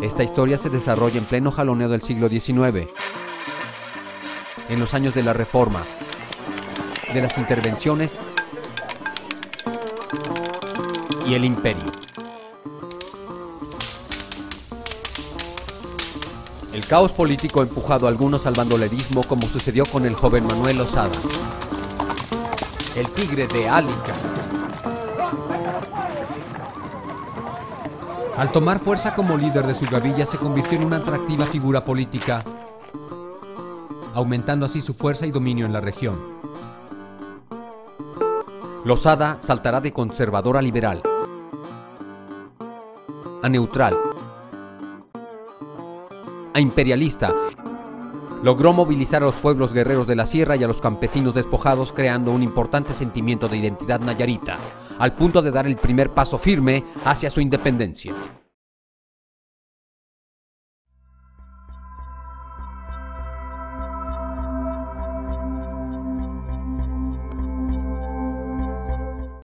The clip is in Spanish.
Esta historia se desarrolla en pleno jaloneo del siglo XIX, en los años de la Reforma, de las intervenciones y el imperio. El caos político ha empujado a algunos al bandolerismo como sucedió con el joven Manuel Osada, el tigre de Álica. Al tomar fuerza como líder de su gavilla se convirtió en una atractiva figura política, aumentando así su fuerza y dominio en la región. Losada saltará de conservador a liberal, a neutral, a imperialista. Logró movilizar a los pueblos guerreros de la sierra y a los campesinos despojados creando un importante sentimiento de identidad nayarita, al punto de dar el primer paso firme hacia su independencia.